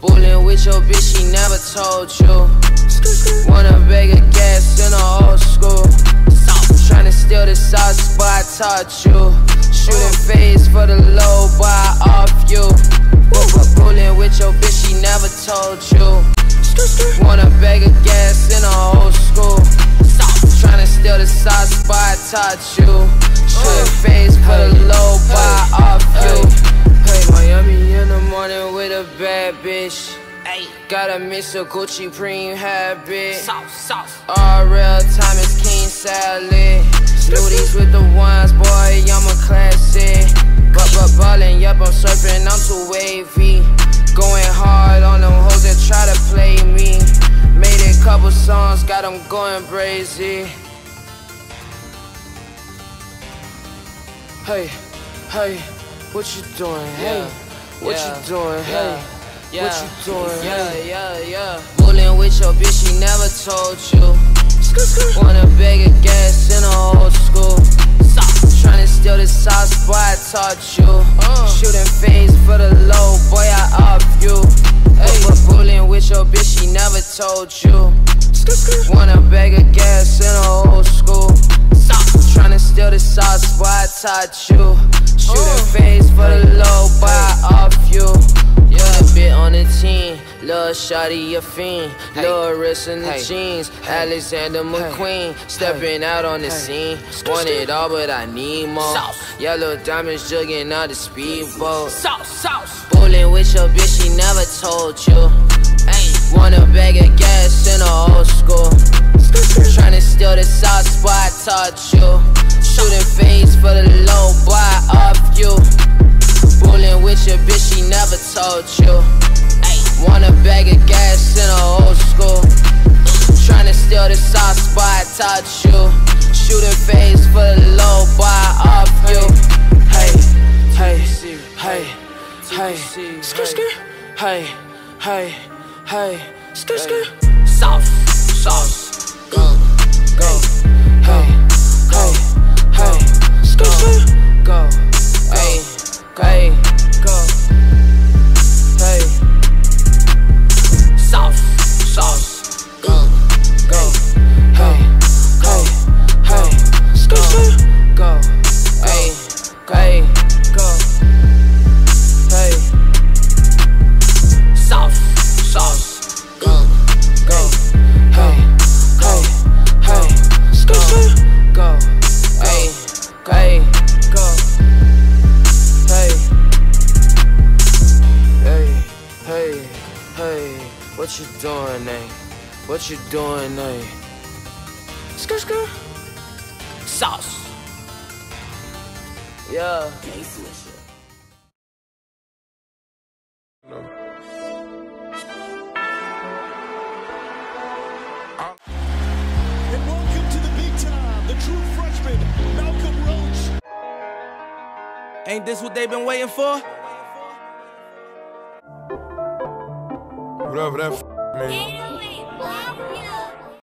Bullin' with your bitch, she never told you. Wanna beg a gas in a old school. Tryna steal the sauce, but I taught you. Shooting phase for the low, but I off you. Bullin' with your bitch, she never told you. Wanna beg a gas in a old school. Tryna steal the sauce, but I taught you. Shooting phase for the low, but a bad bitch. Ay, gotta miss a Gucci preem habit. Sauce, sauce. All real time is king salad. Nudies with the ones, boy, I'm a classic. But, but ballin', yup, I'm surfing, I'm too wavy. Going hard on them hoes that try to play me. Made a couple songs, got them going brazy. Hey, hey, what you doing? Hey, what you doing? Hey, what you doing? Yeah, yeah, yeah. Bullin' with your bitch, she never told you. Wanna beg a gas in a old school. Tryna steal the sauce, boy, I taught you. Uh. Shooting phase for the low, boy, I off you. Hey, but bullin' with your bitch, she never told you. Wanna beg a gas in a old school. Tryna steal the sauce, boy, I taught you. Shooting face for the low, boy, I off you. Yeah, a bit on the team. Lil' Shotty, a fiend. Lil' wrist in the jeans. Alexander McQueen. Stepping out on the scene. Want it all, but I need more. Yellow diamonds jugging out the speedboat. Sauce, sauce. Bullin' with your bitch, she never told you. Ay, wanna bag of gas in a old school. Tryna steal the sauce, boy, I taught you. Shooting phase for the low, boy, off you. Bullin' with your bitch, she never told you. Wanna bag of gas in a old school. Tryna steal the sauce, boy, I taught you. Shooting phase for the low, boy, off you. Hey, hey, hey, hey, skr skr. Hey, hey, hey, skr skr. Sauce, sauce, hey, hey, what you doing, eh? What you doing, eh? Skr skr. Sauce. Yeah. And welcome to the big time, the true freshman, Malcolm Roach. Ain't this what they've been waiting for? Whatever that f- mean.